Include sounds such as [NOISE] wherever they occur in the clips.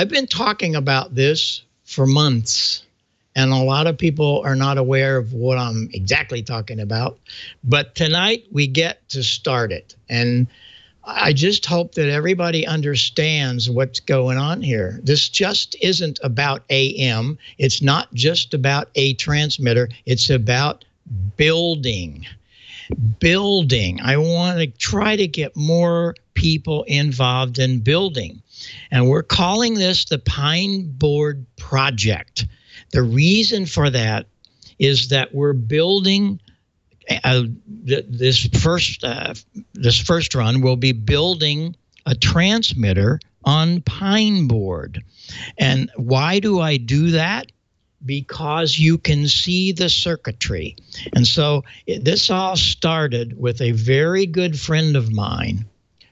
I've been talking about this for months, and a lot of people are not aware of what I'm exactly talking about. But tonight we get to start it. And I just hope that everybody understands what's going on here. This just isn't about AM. It's not just about a transmitter. It's about building. Building. I want to try to get more people involved in building. And we're calling this the Pine Board Project. The reason for that is that we're building uh, this first uh, this first run will be building a transmitter on pine board. And why do I do that? Because you can see the circuitry. And so it, this all started with a very good friend of mine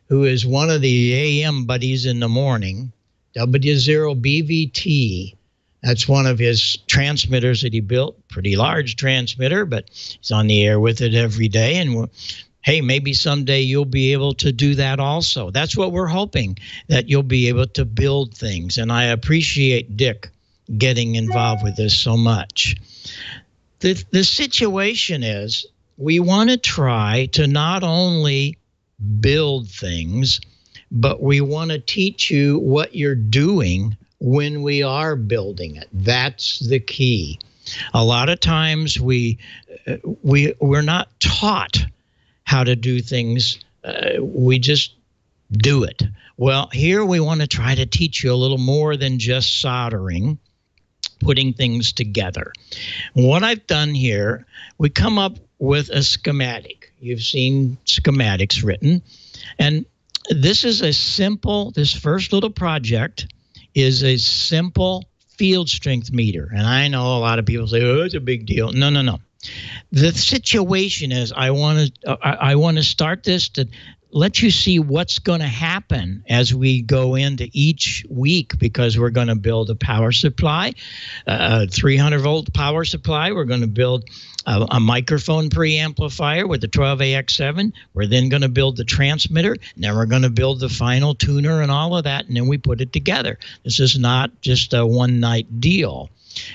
who is one of the AM buddies in the morning, W0BVT. That's one of his transmitters that he built. Pretty large transmitter, but he's on the air with it every day. And hey, maybe someday you'll be able to do that also. That's what we're hoping that you'll be able to build things. And I appreciate Dick getting involved with this so much. The, the situation is we want to try to not only build things, but we want to teach you what you're doing when we are building it. That's the key. A lot of times we uh, we we're not taught how to do things. Uh, we just do it. Well, here we want to try to teach you a little more than just soldering, putting things together. What I've done here, we come up with a schematic. You've seen schematics written. And this is a simple, this first little project is a simple field strength meter. And I know a lot of people say, oh, it's a big deal. No, no, no. The situation is I want to I, I want to start this to let you see what's going to happen as we go into each week because we're going to build a power supply, uh, a 300 volt power supply. We're going to build a, a microphone preamplifier with the 12AX7. We're then going to build the transmitter, then we're going to build the final tuner and all of that, and then we put it together. This is not just a one night deal.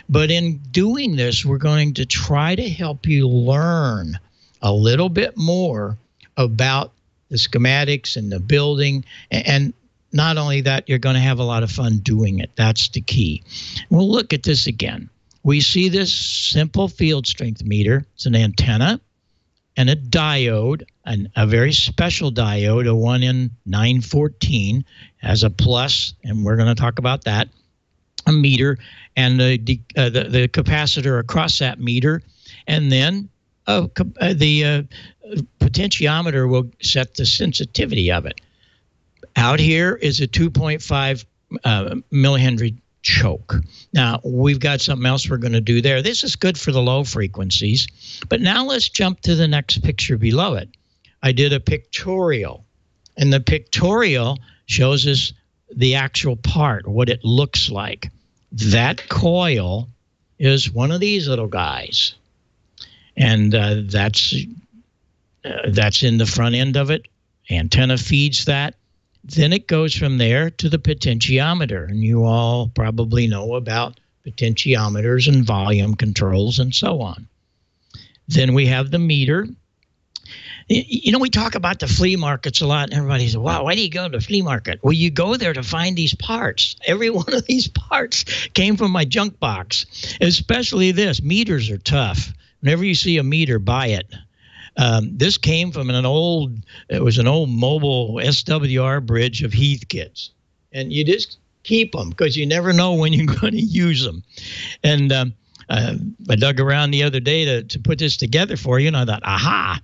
But in doing this, we're going to try to help you learn a little bit more about the schematics and the building. And not only that, you're going to have a lot of fun doing it. That's the key. We'll look at this again. We see this simple field strength meter. It's an antenna and a diode, and a very special diode, a 1 in 914, as a plus, and we're going to talk about that, a meter, and the, uh, the, the capacitor across that meter, and then uh, uh, the uh, potentiometer will set the sensitivity of it. Out here is a 2.5 uh, millihenry choke. Now, we've got something else we're going to do there. This is good for the low frequencies. But now let's jump to the next picture below it. I did a pictorial, and the pictorial shows us the actual part, what it looks like. That coil is one of these little guys. And uh, that's uh, that's in the front end of it. Antenna feeds that. Then it goes from there to the potentiometer. And you all probably know about potentiometers and volume controls and so on. Then we have the meter. You know, we talk about the flea markets a lot, and everybody says, Wow, why do you go to the flea market? Well, you go there to find these parts. Every [LAUGHS] one of these parts came from my junk box, especially this. Meters are tough. Whenever you see a meter, buy it um, this came from an old, it was an old mobile SWR bridge of Heathkits. And you just keep them because you never know when you're [LAUGHS] going to use them. And um, uh, I dug around the other day to, to put this together for you, and I thought, aha.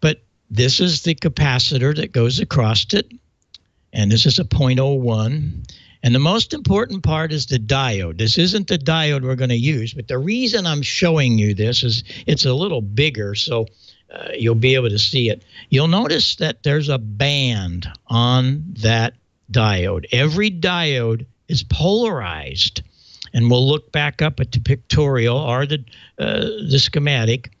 But this is the capacitor that goes across it. And this is a 0.01. And the most important part is the diode. This isn't the diode we're going to use, but the reason I'm showing you this is it's a little bigger. So uh, you'll be able to see it. You'll notice that there's a band on that diode. Every diode is polarized. And we'll look back up at the pictorial or the, uh, the schematic.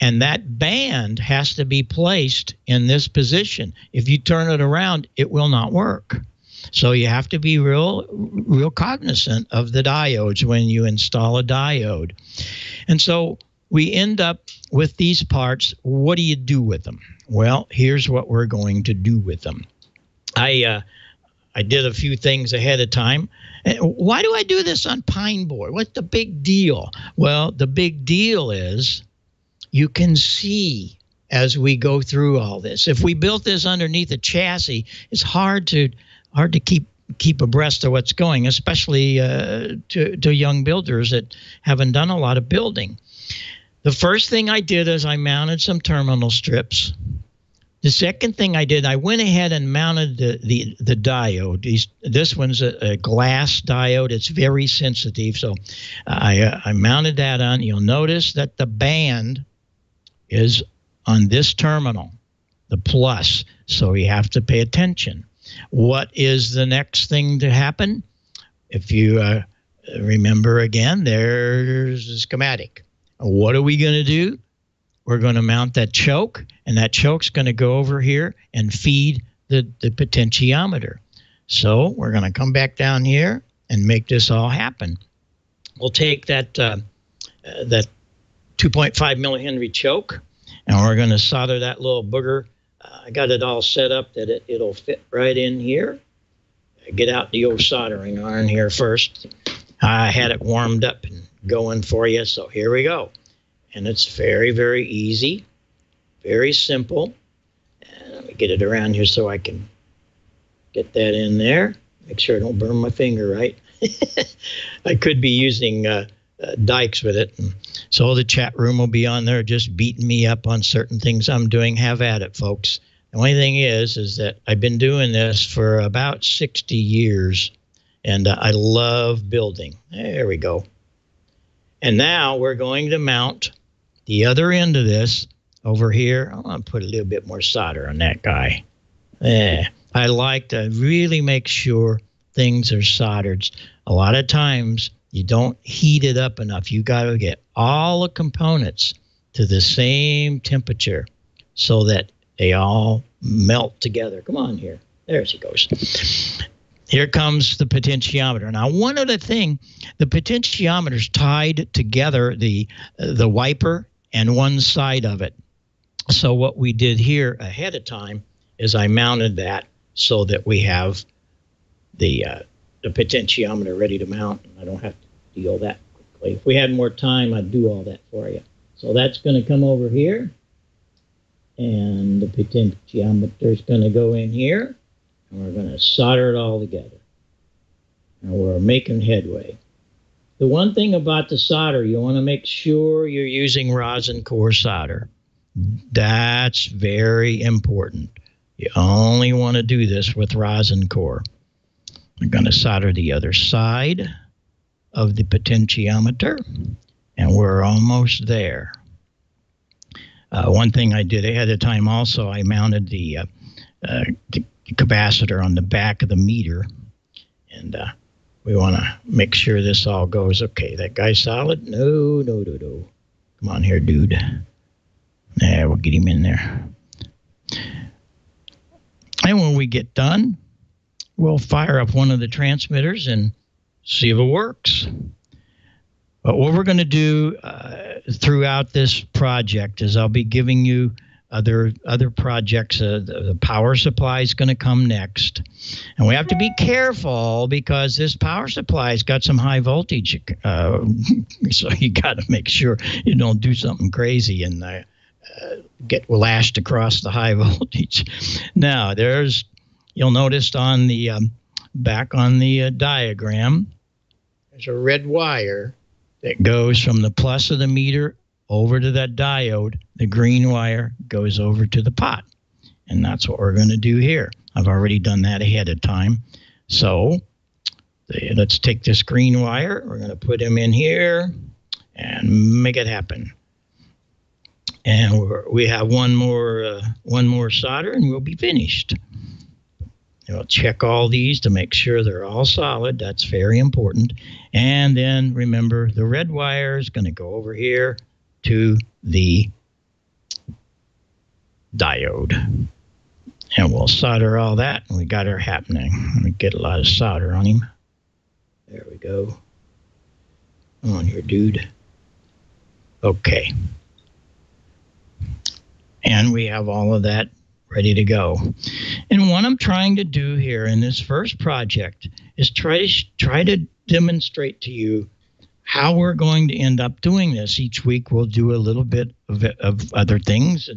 And that band has to be placed in this position. If you turn it around, it will not work. So you have to be real, real cognizant of the diodes when you install a diode. And so we end up with these parts. What do you do with them? Well, here's what we're going to do with them. I uh, I did a few things ahead of time. Why do I do this on pine board? What's the big deal? Well, the big deal is you can see as we go through all this. If we built this underneath a chassis, it's hard to hard to keep keep abreast of what's going, especially uh, to to young builders that haven't done a lot of building. The first thing I did is I mounted some terminal strips. The second thing I did, I went ahead and mounted the the, the diode. These, this one's a, a, glass diode. It's very sensitive, so I uh, I mounted that on. You'll notice that the band is on this terminal, the plus. So you have to pay attention. What is the next thing to happen? If you uh, remember again, there's a schematic. What are we going to do? We're going to mount that choke, and that choke's going to go over here and feed the, the potentiometer. So we're going to come back down here and make this all happen. We'll take that uh, uh, that 2.5 millihenry choke, and we're going to solder that little booger. Uh, I got it all set up that it, it'll fit right in here. Get out the old soldering iron here first. I had it warmed up and going for you. So here we go. And it's very, very easy, very simple. And let me get it around here so I can get that in there. Make sure I don't burn my finger, right? [LAUGHS] I could be using uh, dikes with it. And so the chat room will be on there just beating me up on certain things I'm doing. Have at it, folks. The only thing is, is that I've been doing this for about 60 years, and uh, I love building. There we go. And now we're going to mount the other end of this over here. I'm going to put a little bit more solder on that guy. Yeah, I like to really make sure things are soldered. A lot of times you don't heat it up enough. You got to get all the components to the same temperature so that they all melt together. Come on here. There she goes here comes the potentiometer. Now, one other thing, the potentiometer's tied together the the wiper and one side of it. So what we did here ahead of time is I mounted that so that we have the uh, the potentiometer ready to mount. I don't have to deal that quickly. If we had more time, I'd do all that for you. So that's going to come over here, and the potentiometer is going to go in here and we're going to solder it all together. And we're making headway. The one thing about the solder, you want to make sure you're using rosin core solder. That's very important. You only want to do this with rosin core. I'm going to solder the other side of the potentiometer, and we're almost there. Uh, one thing I did ahead of time also, I mounted the, uh, uh, the capacitor on the back of the meter. And uh, we want to make sure this all goes okay. That guy's solid? No, no, no, no. Come on here, dude. Yeah, we'll get him in there. And when we get done, we'll fire up one of the transmitters and see if it works. But what we're going to do uh, throughout this project is I'll be giving you other other projects. Uh, the, the, power supply is going to come next, and we have to be careful because this power supply's got some high voltage. Uh, [LAUGHS] so you got to make sure you don't do something crazy and uh, uh get lashed across the high [LAUGHS] voltage. Now there's you'll notice on the um, back on the uh, diagram there's a red wire that goes from the plus of the meter over to that diode, the green wire goes over to the pot. And that's what we're going to do here. I've already done that ahead of time. So let's take this green wire. We're going to put him in here and make it happen. And we have one more uh, one more solder, and we'll be finished. We'll check all these to make sure they're all solid. That's very important. And then remember, the red wire is going to go over here to the diode. And we'll solder all that, and we got her happening. Let me get a lot of solder on him. There we go. On here, dude. Okay. And we have all of that ready to go. And what I'm trying to do here in this first project is try to try to demonstrate to you how we're going to end up doing this. Each week we'll do a little bit of, of other things. Uh,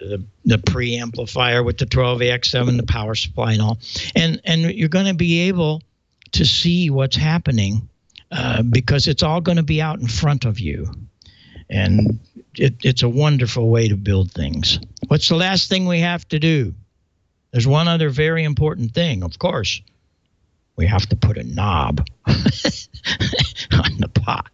the, the preamplifier with the 12AX7, the power supply and all. And, and you're going to be able to see what's happening uh, because it's all going to be out in front of you. And it, it's a wonderful way to build things. What's the last thing we have to do? There's one other very important thing, of course. We have to put a knob [LAUGHS] on the pot.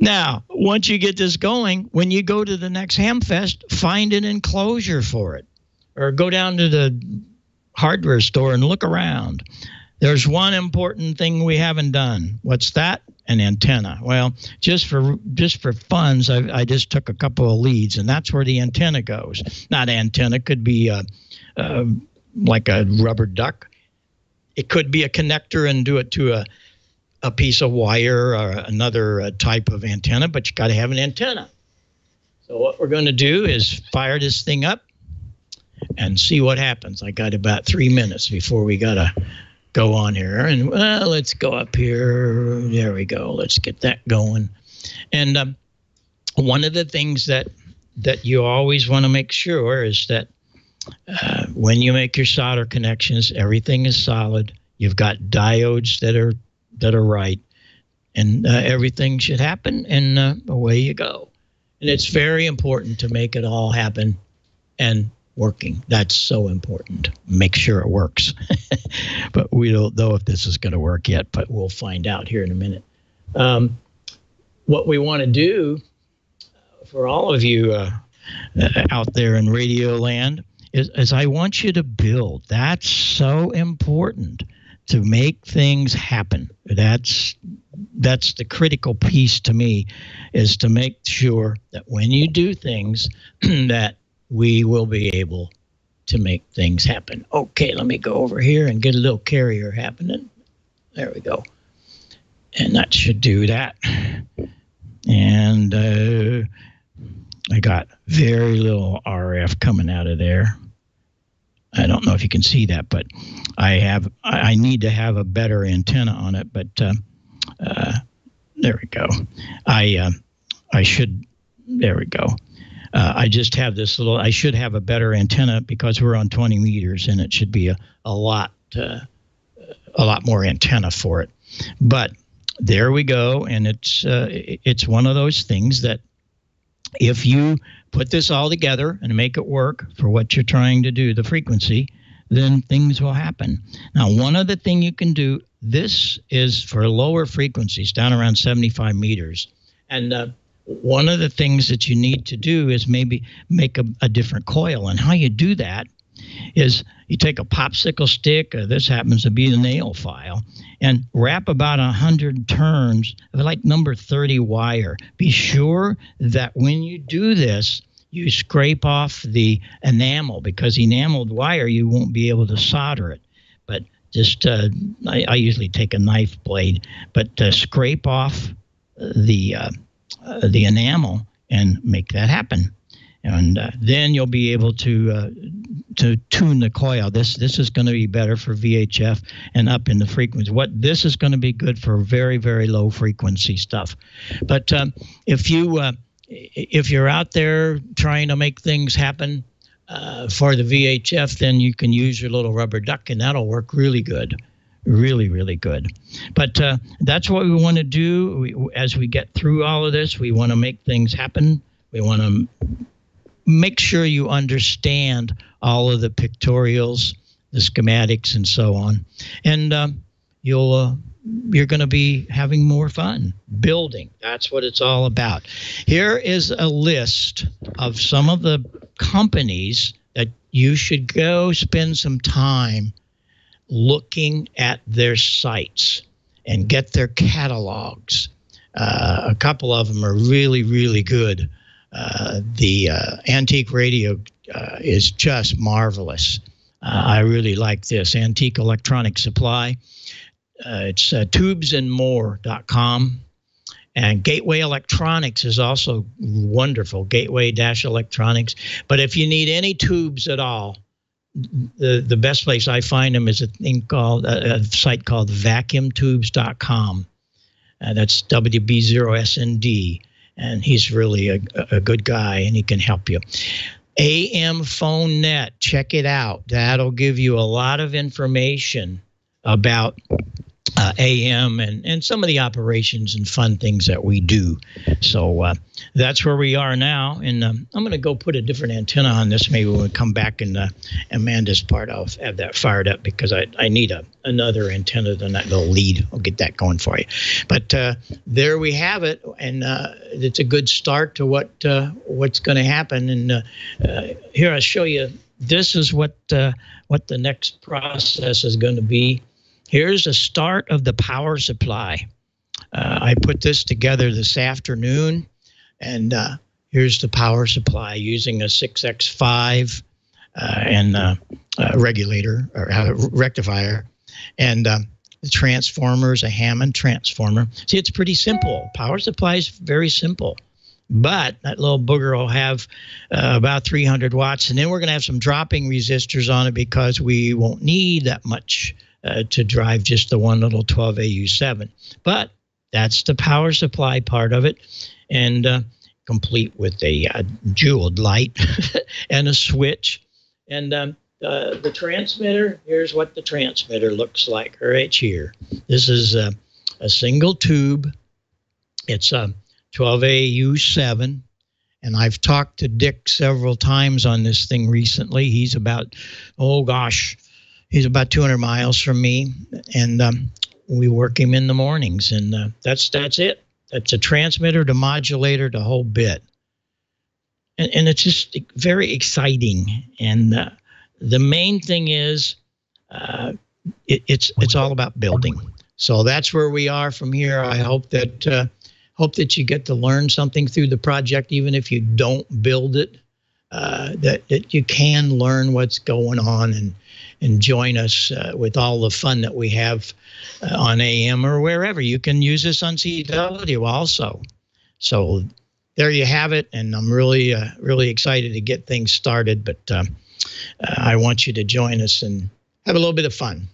now, once you get this going, when you go to the next Hamfest, find an enclosure for it or go down to the hardware store and look around. There's one important thing we haven't done. What's that? An antenna. Well, just for just for funds, I, I just took a couple of leads, and that's where the antenna goes. Not antenna could be a, a, like a rubber duck. It could be a connector and do it to a a piece of wire or another uh, type of antenna, but you got to have an antenna. So what we're going to do is fire this thing up and see what happens. I got about three minutes before we got to go on here. And well, let's go up here. There we go. Let's get that going. And um, one of the things that that you always want to make sure is that uh, when you make your solder connections, everything is solid. You've got diodes that are that are right, and uh, everything should happen, and uh, away you go. And it's very important to make it all happen and working. That's so important. Make sure it works. [LAUGHS] but we don't know if this is going to work yet, but we'll find out here in a minute. Um, what we want to do uh, for all of you uh, uh, out there in radio land is, is I want you to build. That's so important to make things happen. That's that's the critical piece to me is to make sure that when you do things [CLEARS THROAT] that we will be able to make things happen. Okay, let me go over here and get a little carrier happening. There we go. And that should do that. And uh, I got very little RF coming out of there. I don't know if you can see that, but I have I need to have a better antenna on it. But uh, uh, there we go. I uh, I should there we go uh, I just have this little. I should have a better antenna because we're on 20 meters, and it should be a, a lot uh, a lot more antenna for it. But there we go, and it's uh, it's one of those things that if you put this all together and make it work for what you're trying to do, the frequency, then things will happen. Now, one other thing you can do. This is for lower frequencies, down around 75 meters, and uh, one of the things that you need to do is maybe make a, a different coil. And how you do that is you take a popsicle stick, uh, this happens to be the nail file, and wrap about 100 turns of like number 30 wire. Be sure that when you do this, you scrape off the enamel because enameled wire, you won't be able to solder it. But just, uh, I, I, usually take a knife blade, but uh, scrape off the uh, uh, the enamel and make that happen. And uh, then you'll be able to uh, to tune the coil. This this is going to be better for VHF and up in the frequency. What this is going to be good for very very low frequency stuff. But um, if you uh, if you're out there trying to make things happen uh, for the VHF, then you can use your little rubber duck, and that'll work really good really, really good. But uh, that's what we want to do we, as we get through all of this. We want to make things happen. We want to make sure you understand all of the pictorials, the schematics, and so on. And uh, you'll uh, you're going to be having more fun building. That's what it's all about. Here is a list of some of the companies that you should go spend some time looking at their sites and get their catalogs. Uh, a couple of them are really, really good. Uh, the uh, Antique Radio uh, is just marvelous. Uh, I really like this antique electronic supply. Uh, it's tubesandmore.com. And Gateway Electronics is also wonderful, gateway electronics. But if you need any tubes at all, the, the best place I find them is a thing called a, a site called vacuumtubes.com. Uh, that's WB0SND. And he's really a, a good guy and he can help you. AM Phone Net, check it out. That'll give you a lot of information about uh, AM and, and some of the operations and fun things that we do. So uh, that's where we are now. And um, I'm going to go put a different antenna on this. Maybe when we come back and uh, Amanda's part, I'll have that fired up because I, I need a another antenna than that little lead. I'll get that going for you. But uh, there we have it. And uh, it's a good start to what uh, what's going to happen. And here I'll show you. This is what what the next process is going to be Here's a start of the power supply. Uh, I put this together this afternoon, and uh, here's the power supply using a 6X5 uh, and uh, regulator or uh, rectifier, and um, the transformer is a Hammond transformer. See, it's pretty simple. Power supply is very simple but that little booger will have uh, about 300 watts and then we're going to have some dropping resistors on it because we won't need that much uh, to drive just the one little 12AU7. But that's the power supply part of it, and uh, complete with a uh, jeweled light [LAUGHS] and a switch. And um, uh, the transmitter, here's what the transmitter looks like right here. This is a, a single tube. It's a 12AU7. And I've talked to Dick several times on this thing recently. He's about, oh gosh, he's about 200 miles from me, and um, we work him in the mornings, and uh, that's that's it. That's a transmitter to modulator to whole bit, and, and it's just very exciting. And uh, the main thing is, uh, it, it's it's all about building. So that's where we are from here. I hope that uh, hope that you get to learn something through the project, even if you don't build it. Uh, that that you can learn what's going on and and join us uh, with all the fun that we have uh, on AM or wherever. You can use this on CW also. So there you have it, and I'm really uh, really excited to get things started. But uh, I want you to join us and have a little bit of fun.